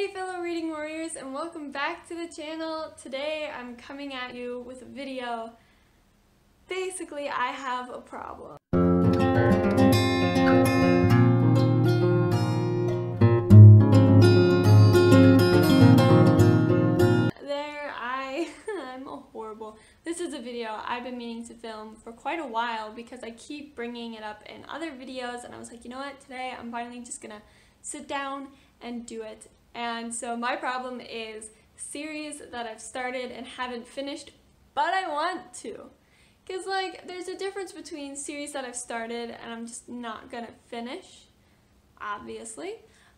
Hey fellow reading warriors and welcome back to the channel. Today I'm coming at you with a video. Basically I have a problem. There I, I'm a horrible. This is a video I've been meaning to film for quite a while because I keep bringing it up in other videos and I was like, you know what, today I'm finally just gonna sit down and do it and so my problem is series that I've started and haven't finished, but I want to. Because, like, there's a difference between series that I've started and I'm just not gonna finish, obviously.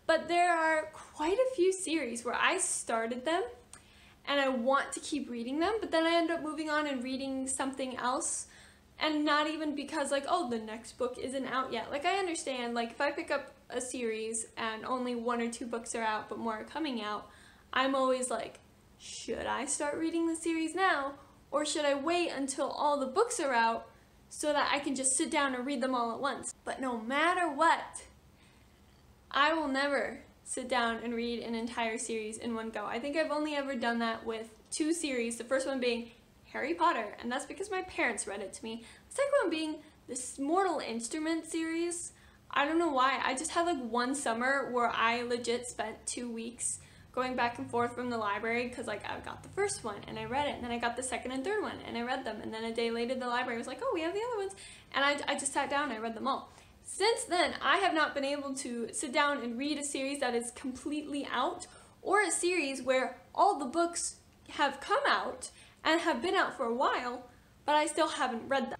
But there are quite a few series where I started them and I want to keep reading them, but then I end up moving on and reading something else. And not even because, like, oh, the next book isn't out yet. Like, I understand, like, if I pick up a series and only one or two books are out but more are coming out, I'm always like, should I start reading the series now or should I wait until all the books are out so that I can just sit down and read them all at once? But no matter what, I will never sit down and read an entire series in one go. I think I've only ever done that with two series, the first one being Harry Potter, and that's because my parents read it to me. The second one being this Mortal Instrument series. I don't know why. I just had like one summer where I legit spent two weeks going back and forth from the library because like I got the first one and I read it and then I got the second and third one and I read them and then a day later the library was like oh we have the other ones and I, I just sat down and I read them all. Since then I have not been able to sit down and read a series that is completely out or a series where all the books have come out and have been out for a while but I still haven't read them.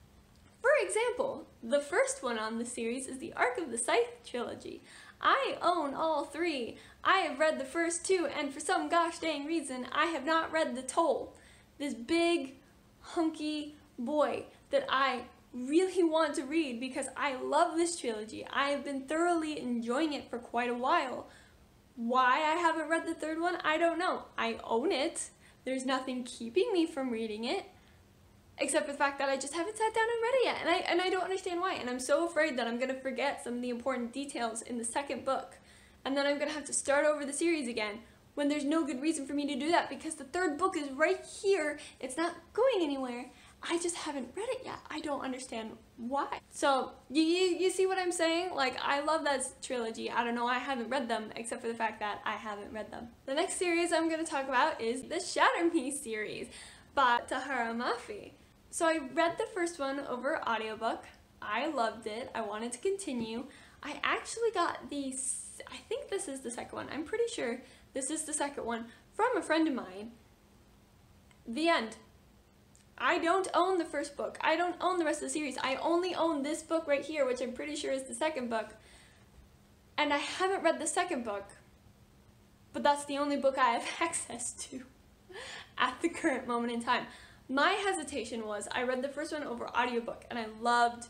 For example, the first one on the series is the Arc of the Scythe trilogy. I own all three. I have read the first two, and for some gosh dang reason, I have not read The Toll. This big, hunky boy that I really want to read because I love this trilogy. I have been thoroughly enjoying it for quite a while. Why I haven't read the third one, I don't know. I own it. There's nothing keeping me from reading it except for the fact that I just haven't sat down and read it yet, and I and I don't understand why. And I'm so afraid that I'm gonna forget some of the important details in the second book, and then I'm gonna have to start over the series again when there's no good reason for me to do that because the third book is right here. It's not going anywhere. I just haven't read it yet. I don't understand why. So you, you, you see what I'm saying? Like I love that trilogy. I don't know I haven't read them except for the fact that I haven't read them. The next series I'm going to talk about is the Shatter Me series by Tahereh Mafi. So I read the first one over audiobook. I loved it. I wanted to continue. I actually got the, I think this is the second one. I'm pretty sure this is the second one from a friend of mine. The end. I don't own the first book. I don't own the rest of the series. I only own this book right here, which I'm pretty sure is the second book. And I haven't read the second book. But that's the only book I have access to at the current moment in time. My hesitation was I read the first one over audiobook and I loved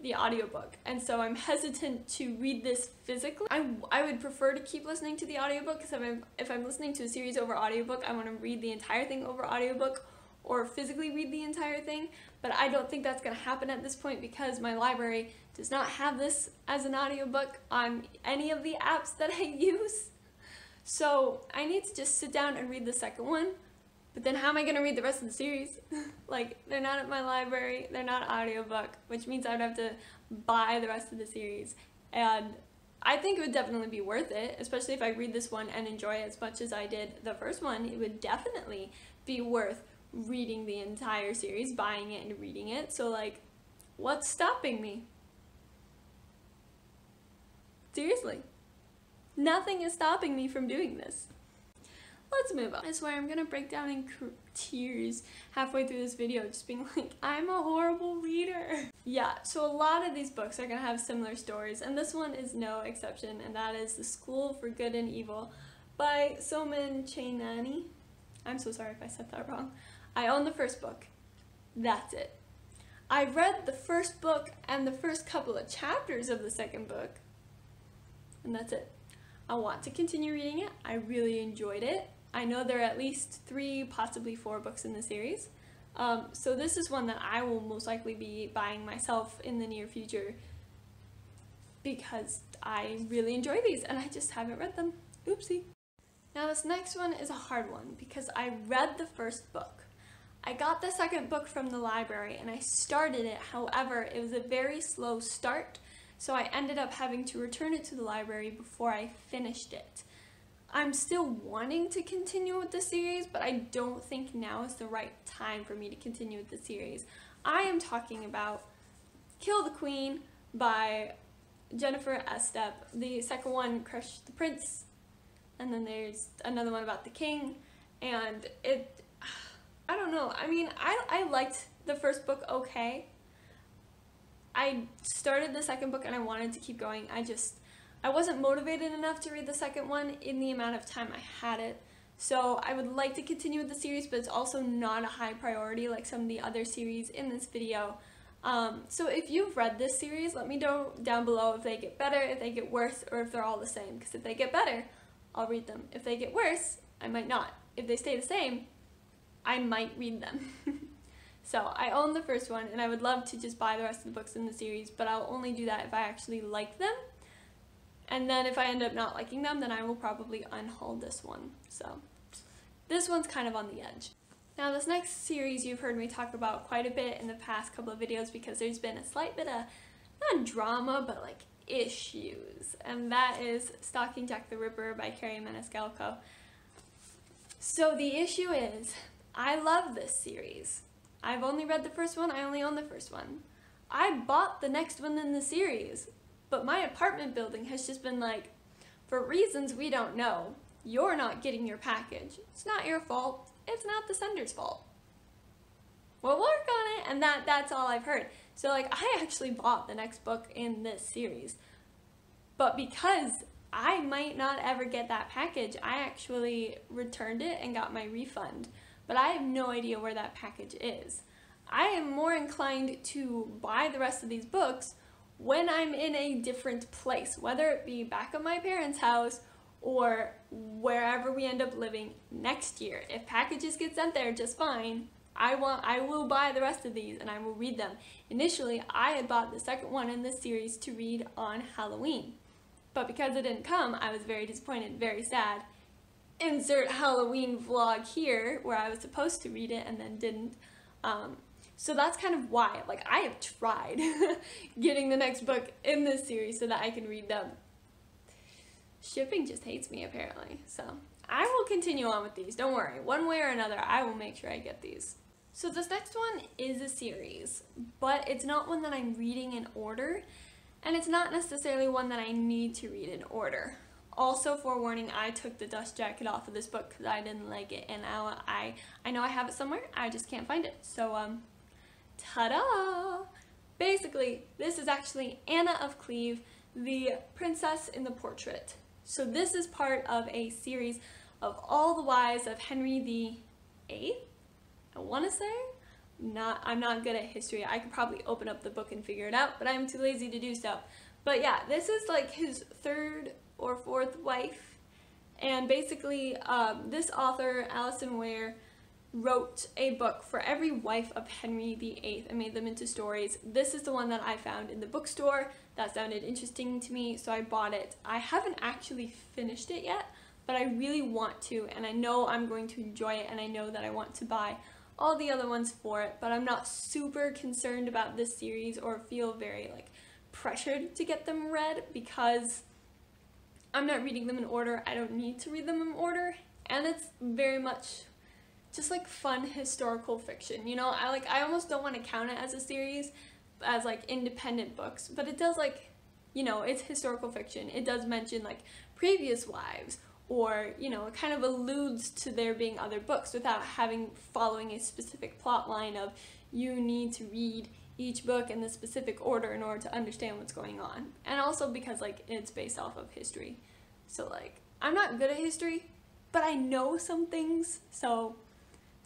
the audiobook and so I'm hesitant to read this physically. I, I would prefer to keep listening to the audiobook because if I'm, if I'm listening to a series over audiobook I want to read the entire thing over audiobook or physically read the entire thing but I don't think that's going to happen at this point because my library does not have this as an audiobook on any of the apps that I use. So I need to just sit down and read the second one but then how am I going to read the rest of the series? like, they're not at my library, they're not audiobook, which means I would have to buy the rest of the series. And I think it would definitely be worth it, especially if I read this one and enjoy it as much as I did the first one. It would definitely be worth reading the entire series, buying it and reading it. So, like, what's stopping me? Seriously. Nothing is stopping me from doing this let's move on. I swear I'm gonna break down in tears halfway through this video just being like, I'm a horrible reader. Yeah, so a lot of these books are gonna have similar stories and this one is no exception and that is The School for Good and Evil by Soman Chainani. I'm so sorry if I said that wrong. I own the first book. That's it. I read the first book and the first couple of chapters of the second book and that's it. I want to continue reading it. I really enjoyed it. I know there are at least three, possibly four books in the series. Um, so this is one that I will most likely be buying myself in the near future because I really enjoy these and I just haven't read them. Oopsie. Now this next one is a hard one because I read the first book. I got the second book from the library and I started it, however, it was a very slow start, so I ended up having to return it to the library before I finished it. I'm still wanting to continue with the series, but I don't think now is the right time for me to continue with the series. I am talking about Kill the Queen by Jennifer Estep. The second one, Crush the Prince, and then there's another one about the king, and it, I don't know, I mean, I, I liked the first book okay. I started the second book and I wanted to keep going. I just, I wasn't motivated enough to read the second one in the amount of time I had it. So I would like to continue with the series, but it's also not a high priority like some of the other series in this video. Um, so if you've read this series, let me know down below if they get better, if they get worse, or if they're all the same. Because if they get better, I'll read them. If they get worse, I might not. If they stay the same, I might read them. so I own the first one, and I would love to just buy the rest of the books in the series, but I'll only do that if I actually like them. And then if I end up not liking them, then I will probably unhaul this one. So this one's kind of on the edge. Now this next series you've heard me talk about quite a bit in the past couple of videos because there's been a slight bit of, not drama, but like issues. And that is Stalking Jack the Ripper by Kerri Maniscalco. So the issue is, I love this series. I've only read the first one, I only own the first one. I bought the next one in the series, but my apartment building has just been like, for reasons we don't know, you're not getting your package. It's not your fault. It's not the sender's fault. We'll work on it. And that that's all I've heard. So like I actually bought the next book in this series. But because I might not ever get that package, I actually returned it and got my refund. But I have no idea where that package is. I am more inclined to buy the rest of these books when I'm in a different place, whether it be back at my parents' house or wherever we end up living next year. If packages get sent there just fine, I want I will buy the rest of these and I will read them. Initially, I had bought the second one in this series to read on Halloween. But because it didn't come, I was very disappointed, very sad. Insert Halloween vlog here where I was supposed to read it and then didn't. Um, so that's kind of why, like I have tried getting the next book in this series so that I can read them Shipping just hates me apparently, so I will continue on with these. Don't worry. One way or another, I will make sure I get these. So this next one is a series, but it's not one that I'm reading in order, and it's not necessarily one that I need to read in order. Also, forewarning, I took the dust jacket off of this book because I didn't like it, and now I, I know I have it somewhere, I just can't find it. So, um, ta-da! Basically, this is actually Anna of Kleve, the princess in the portrait. So this is part of a series of all the wives of Henry VIII, I want to say. Not, I'm not good at history. I could probably open up the book and figure it out, but I'm too lazy to do so. But yeah, this is like his third or fourth wife. And basically, um, this author, Alison Weir, wrote a book for every wife of Henry VIII and made them into stories. This is the one that I found in the bookstore that sounded interesting to me, so I bought it. I haven't actually finished it yet, but I really want to, and I know I'm going to enjoy it, and I know that I want to buy all the other ones for it, but I'm not super concerned about this series or feel very like pressured to get them read because I'm not reading them in order. I don't need to read them in order, and it's very much just like fun historical fiction. You know, I like I almost don't want to count it as a series as like independent books, but it does like you know, it's historical fiction. It does mention like previous wives or, you know, it kind of alludes to there being other books without having following a specific plot line of you need to read each book in the specific order in order to understand what's going on. And also because like it's based off of history. So like I'm not good at history, but I know some things. So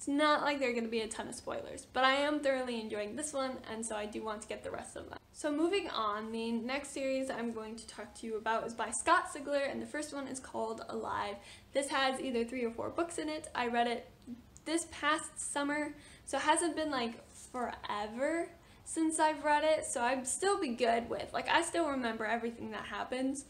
it's not like there are going to be a ton of spoilers, but I am thoroughly enjoying this one, and so I do want to get the rest of them. So moving on, the next series I'm going to talk to you about is by Scott Sigler, and the first one is called Alive. This has either three or four books in it. I read it this past summer, so it hasn't been like forever since I've read it, so I'd still be good with, like I still remember everything that happens,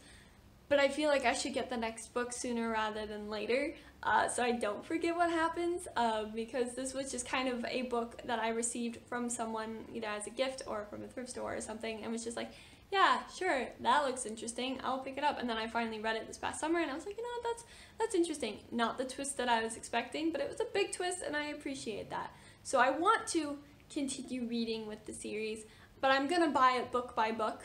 but I feel like I should get the next book sooner rather than later. Uh, so I don't forget what happens uh, because this was just kind of a book that I received from someone either as a gift or from a thrift store or something and was just like yeah sure that looks interesting. I'll pick it up. And then I finally read it this past summer and I was like you know that's that's interesting. Not the twist that I was expecting but it was a big twist and I appreciate that. So I want to continue reading with the series but I'm gonna buy it book by book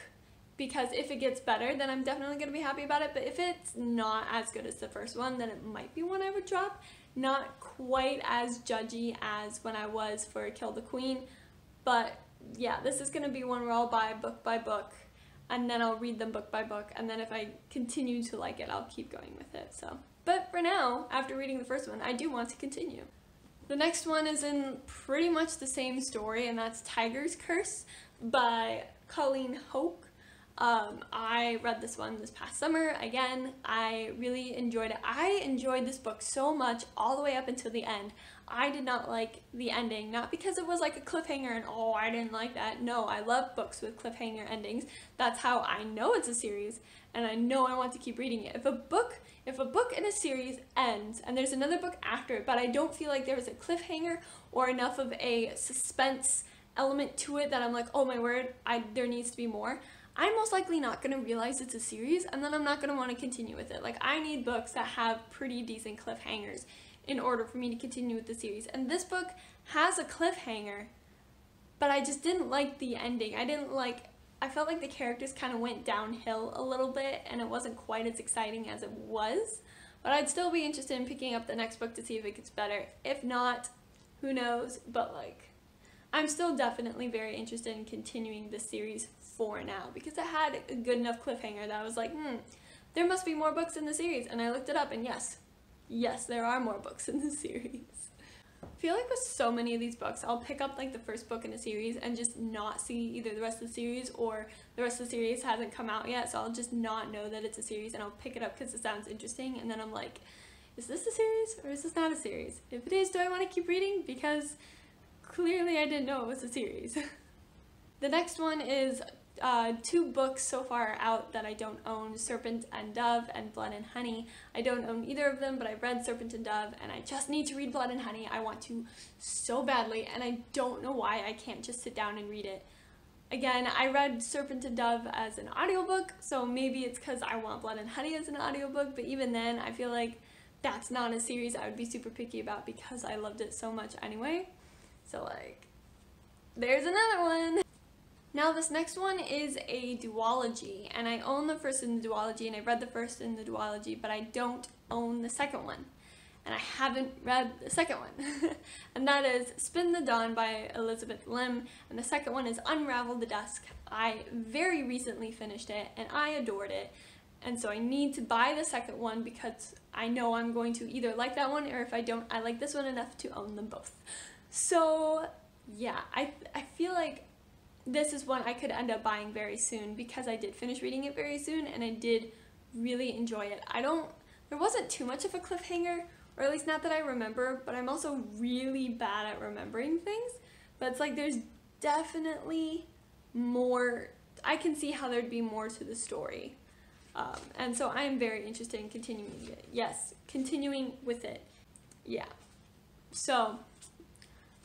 because if it gets better, then I'm definitely going to be happy about it. But if it's not as good as the first one, then it might be one I would drop. Not quite as judgy as when I was for Kill the Queen, but yeah, this is going to be one where I'll buy book by book and then I'll read them book by book and then if I continue to like it, I'll keep going with it. So, but for now, after reading the first one, I do want to continue. The next one is in pretty much the same story and that's Tiger's Curse by Colleen Houck. Um, I read this one this past summer. Again, I really enjoyed it. I enjoyed this book so much all the way up until the end. I did not like the ending, not because it was like a cliffhanger and oh, I didn't like that. No, I love books with cliffhanger endings. That's how I know it's a series and I know I want to keep reading it. If a book, if a book in a series ends and there's another book after it, but I don't feel like there was a cliffhanger or enough of a suspense element to it that I'm like, oh my word, I there needs to be more. I'm most likely not going to realize it's a series and then I'm not going to want to continue with it. Like, I need books that have pretty decent cliffhangers in order for me to continue with the series. And this book has a cliffhanger, but I just didn't like the ending. I didn't like, I felt like the characters kind of went downhill a little bit and it wasn't quite as exciting as it was. But I'd still be interested in picking up the next book to see if it gets better. If not, who knows? But like, I'm still definitely very interested in continuing the series for now because it had a good enough cliffhanger that I was like, hmm, there must be more books in the series. And I looked it up and yes, yes, there are more books in the series. I feel like with so many of these books, I'll pick up like the first book in a series and just not see either the rest of the series or the rest of the series hasn't come out yet. So I'll just not know that it's a series and I'll pick it up because it sounds interesting. And then I'm like, is this a series or is this not a series? If it is, do I want to keep reading? Because clearly I didn't know it was a series. the next one is uh, two books so far out that I don't own, Serpent and Dove and Blood and Honey. I don't own either of them, but I've read Serpent and Dove and I just need to read Blood and Honey. I want to so badly and I don't know why I can't just sit down and read it. Again, I read Serpent and Dove as an audiobook, so maybe it's because I want Blood and Honey as an audiobook, but even then, I feel like that's not a series I would be super picky about because I loved it so much anyway. So like, there's another one. Now this next one is a duology, and I own the first in the duology, and I read the first in the duology, but I don't own the second one. And I haven't read the second one. and that is Spin the Dawn by Elizabeth Lim, and the second one is Unravel the Dusk. I very recently finished it, and I adored it. And so I need to buy the second one because I know I'm going to either like that one, or if I don't, I like this one enough to own them both. So yeah, I, I feel like this is one I could end up buying very soon because I did finish reading it very soon and I did really enjoy it. I don't, there wasn't too much of a cliffhanger, or at least not that I remember, but I'm also really bad at remembering things. But it's like there's definitely more, I can see how there'd be more to the story. Um, and so I am very interested in continuing it. Yes, continuing with it. Yeah. So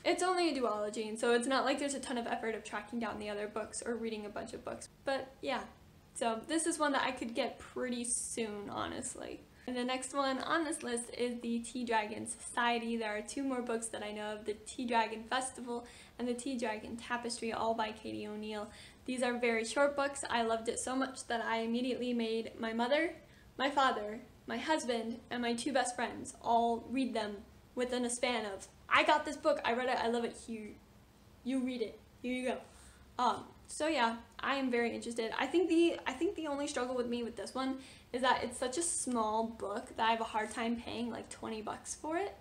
it's only a duology, and so it's not like there's a ton of effort of tracking down the other books or reading a bunch of books. But yeah, so this is one that I could get pretty soon, honestly. And the next one on this list is the Tea Dragon Society. There are two more books that I know of, the Tea Dragon Festival and the Tea Dragon Tapestry, all by Katie O'Neill. These are very short books. I loved it so much that I immediately made my mother, my father, my husband, and my two best friends all read them within a span of I got this book. I read it. I love it. Here, you read it. Here you go. Um, so yeah, I am very interested. I think the I think the only struggle with me with this one is that it's such a small book that I have a hard time paying like 20 bucks for it.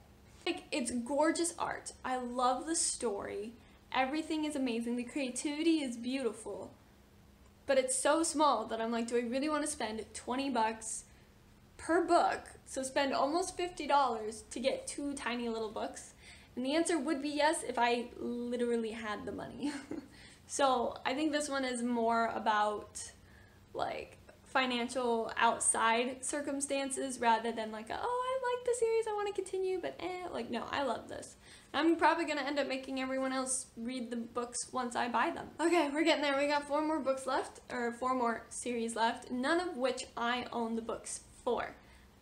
Like it's gorgeous art. I love the story. Everything is amazing. The creativity is beautiful. But it's so small that I'm like, do I really want to spend 20 bucks per book? So spend almost $50 to get two tiny little books and the answer would be yes if I literally had the money. so I think this one is more about like financial outside circumstances rather than like, a, oh, I like the series, I want to continue, but eh, like, no, I love this. I'm probably gonna end up making everyone else read the books once I buy them. Okay, we're getting there. We got four more books left, or four more series left, none of which I own the books for.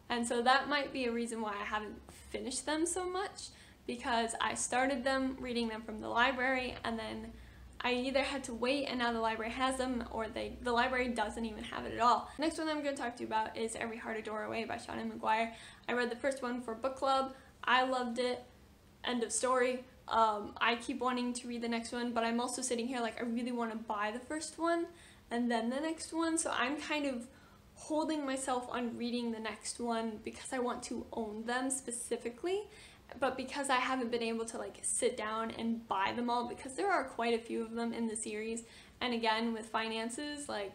And so that might be a reason why I haven't finished them so much, because I started them reading them from the library and then I either had to wait and now the library has them or they the library doesn't even have it at all. Next one I'm going to talk to you about is Every Heart a Doorway by Seanan McGuire. I read the first one for book club. I loved it. End of story. Um, I keep wanting to read the next one, but I'm also sitting here like I really want to buy the first one and then the next one. So I'm kind of holding myself on reading the next one because I want to own them specifically but because I haven't been able to like sit down and buy them all because there are quite a few of them in the series and again with finances like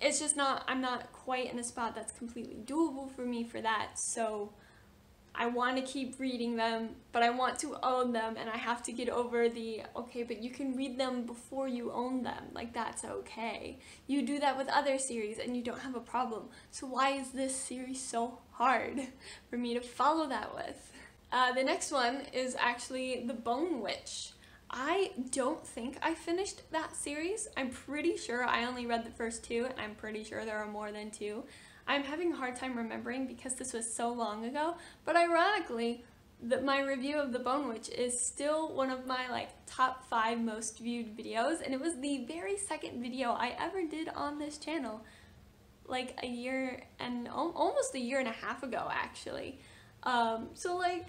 it's just not I'm not quite in a spot that's completely doable for me for that so I want to keep reading them but I want to own them and I have to get over the okay but you can read them before you own them. Like that's okay. You do that with other series and you don't have a problem. So why is this series so hard for me to follow that with uh, the next one is actually The Bone Witch. I don't think I finished that series. I'm pretty sure I only read the first two, and I'm pretty sure there are more than two. I'm having a hard time remembering because this was so long ago, but ironically, that my review of The Bone Witch is still one of my like top five most viewed videos, and it was the very second video I ever did on this channel, like a year and almost a year and a half ago actually. Um, so like,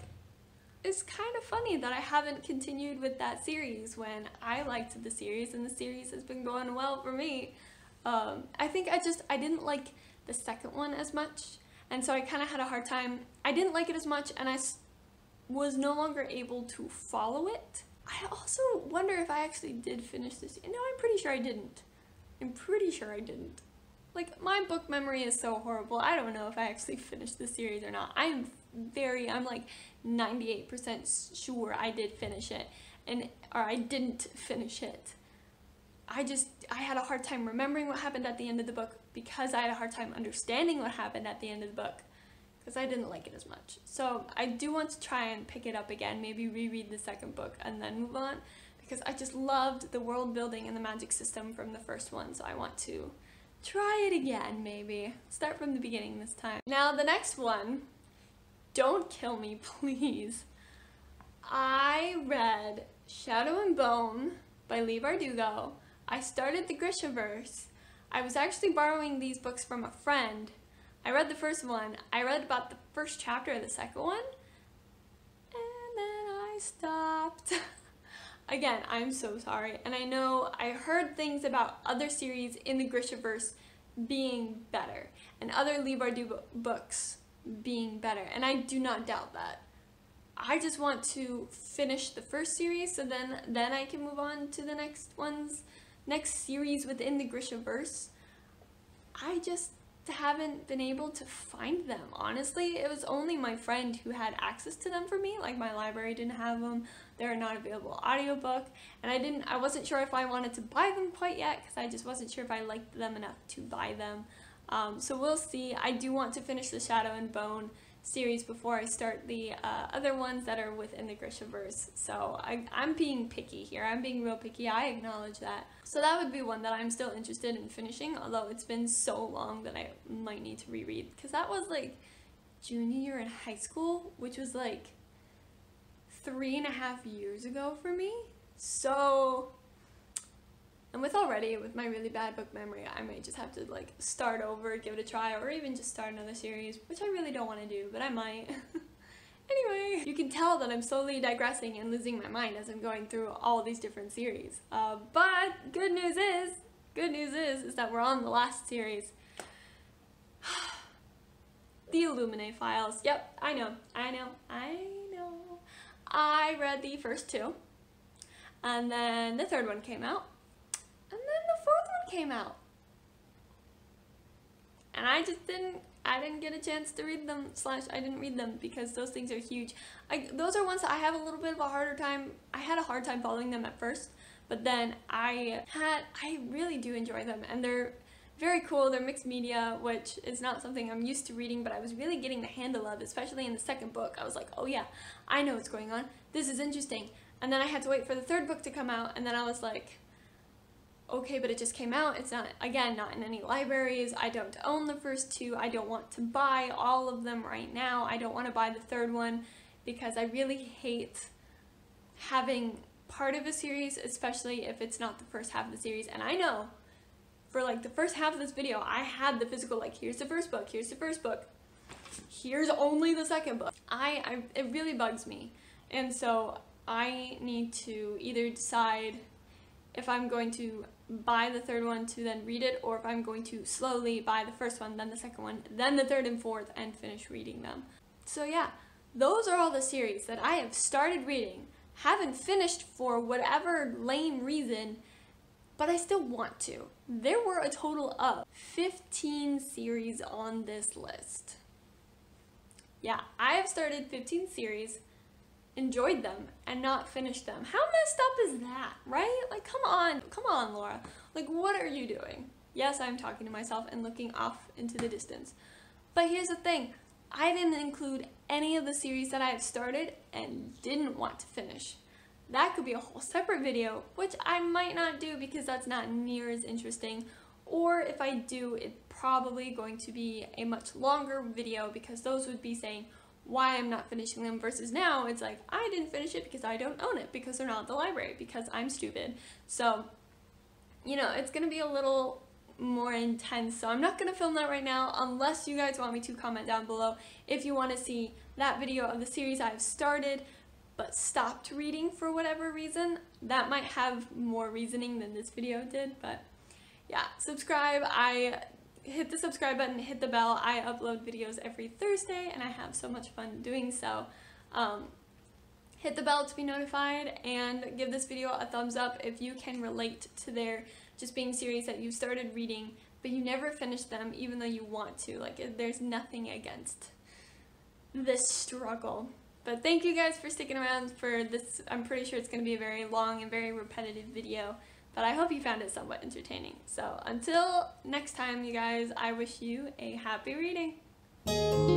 it's kind of funny that I haven't continued with that series when I liked the series and the series has been going well for me. Um, I think I just, I didn't like the second one as much and so I kind of had a hard time. I didn't like it as much and I was no longer able to follow it. I also wonder if I actually did finish this. No, I'm pretty sure I didn't. I'm pretty sure I didn't. Like, my book memory is so horrible. I don't know if I actually finished the series or not. I'm very, I'm like 98% sure I did finish it, and or I didn't finish it. I just, I had a hard time remembering what happened at the end of the book because I had a hard time understanding what happened at the end of the book because I didn't like it as much. So I do want to try and pick it up again, maybe reread the second book and then move on because I just loved the world building and the magic system from the first one, so I want to try it again, maybe. Start from the beginning this time. Now, the next one, don't kill me, please. I read Shadow and Bone by Leigh Bardugo. I started the Grishaverse. I was actually borrowing these books from a friend. I read the first one. I read about the first chapter of the second one. And then I stopped. Again, I'm so sorry. And I know I heard things about other series in the Grishaverse being better and other Leigh Bardugo books being better. And I do not doubt that. I just want to finish the first series so then then I can move on to the next ones, next series within the Grishaverse. I just haven't been able to find them. Honestly, it was only my friend who had access to them for me. Like my library didn't have them. They're not available audiobook. And I didn't I wasn't sure if I wanted to buy them quite yet because I just wasn't sure if I liked them enough to buy them. Um, so we'll see. I do want to finish the Shadow and Bone series before I start the uh, other ones that are within the Grishaverse. So I, I'm being picky here. I'm being real picky. I acknowledge that. So that would be one that I'm still interested in finishing, although it's been so long that I might need to reread. Because that was like junior year in high school, which was like three and a half years ago for me. So and with already, with my really bad book memory, I might just have to like start over, give it a try, or even just start another series, which I really don't want to do, but I might. anyway, you can tell that I'm slowly digressing and losing my mind as I'm going through all these different series. Uh, but good news is, good news is, is that we're on the last series. the Illuminae Files. Yep, I know, I know, I know. I read the first two, and then the third one came out and then the fourth one came out. And I just didn't, I didn't get a chance to read them, slash I didn't read them because those things are huge. I, those are ones that I have a little bit of a harder time, I had a hard time following them at first, but then I had, I really do enjoy them and they're very cool. They're mixed media, which is not something I'm used to reading, but I was really getting the handle of, especially in the second book. I was like, oh yeah, I know what's going on. This is interesting. And then I had to wait for the third book to come out, and then I was like, okay, but it just came out. It's not, again, not in any libraries. I don't own the first two. I don't want to buy all of them right now. I don't want to buy the third one because I really hate having part of a series, especially if it's not the first half of the series. And I know for like the first half of this video, I had the physical, like here's the first book, here's the first book, here's only the second book. I, I it really bugs me. And so I need to either decide if I'm going to buy the third one to then read it or if I'm going to slowly buy the first one, then the second one, then the third and fourth and finish reading them. So yeah, those are all the series that I have started reading, haven't finished for whatever lame reason, but I still want to. There were a total of 15 series on this list. Yeah, I have started 15 series, enjoyed them, and not finished them. How messed up is that, right? Like, come on, come on, Laura. Like, what are you doing? Yes, I'm talking to myself and looking off into the distance. But here's the thing I didn't include any of the series that I have started and didn't want to finish. That could be a whole separate video, which I might not do because that's not near as interesting. Or if I do, it's probably going to be a much longer video because those would be saying why I'm not finishing them versus now it's like I didn't finish it because I don't own it because they're not at the library because I'm stupid. So, you know, it's going to be a little more intense. So I'm not going to film that right now unless you guys want me to comment down below if you want to see that video of the series I've started but stopped reading for whatever reason. That might have more reasoning than this video did, but yeah, subscribe. I hit the subscribe button, hit the bell. I upload videos every Thursday and I have so much fun doing so. Um, hit the bell to be notified and give this video a thumbs up if you can relate to there just being series that you've started reading but you never finished them even though you want to. Like there's nothing against this struggle. But thank you guys for sticking around for this. I'm pretty sure it's going to be a very long and very repetitive video. But I hope you found it somewhat entertaining. So until next time, you guys, I wish you a happy reading.